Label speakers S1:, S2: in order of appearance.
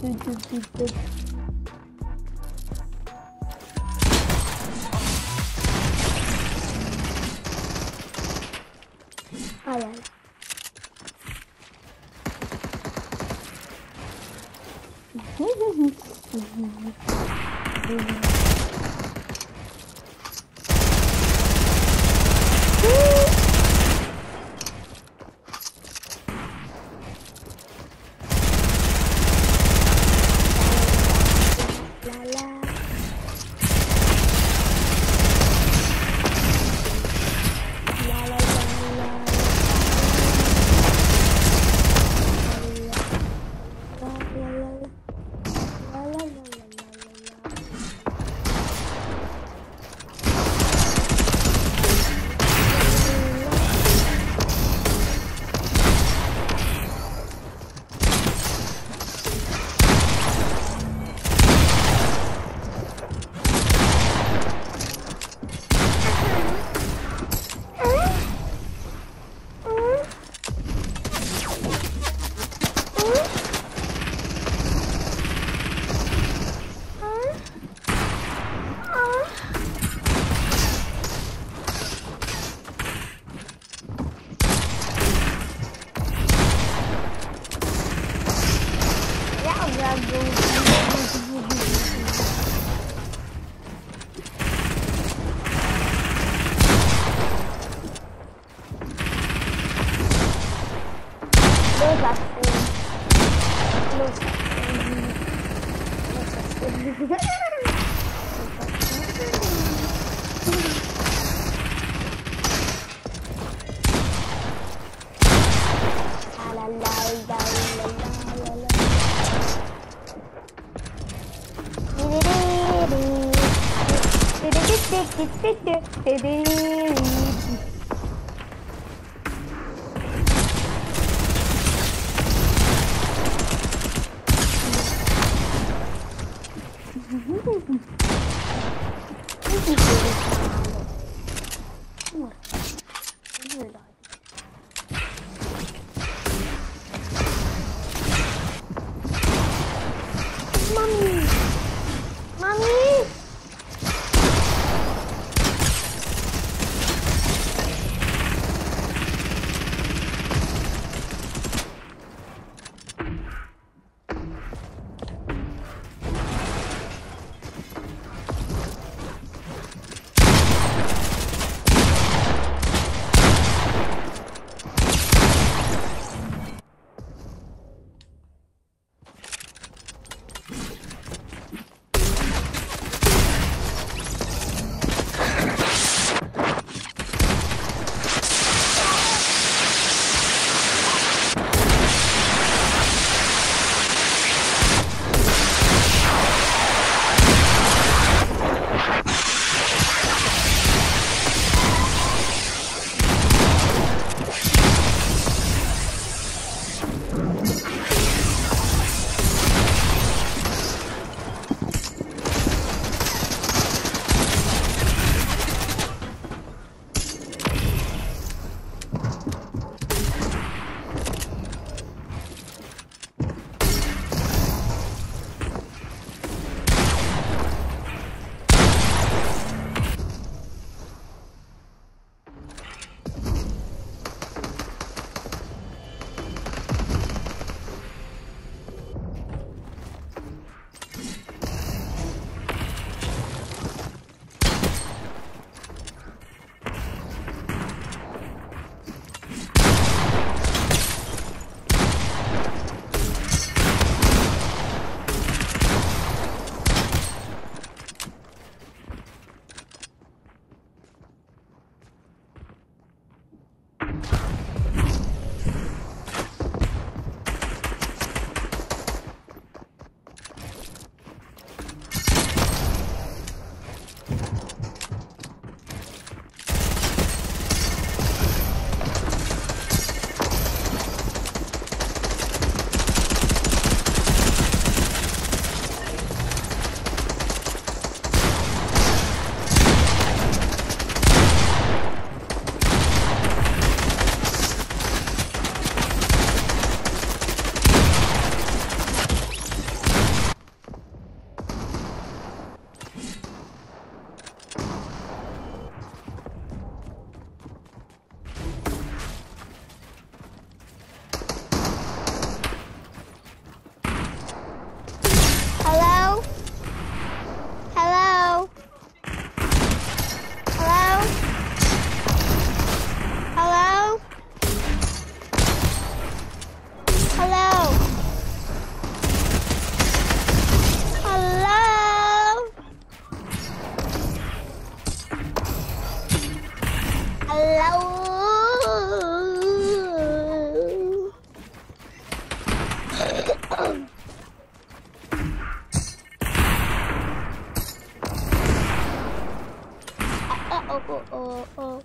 S1: Ay ay. La Ha ha ha! 哦哦哦。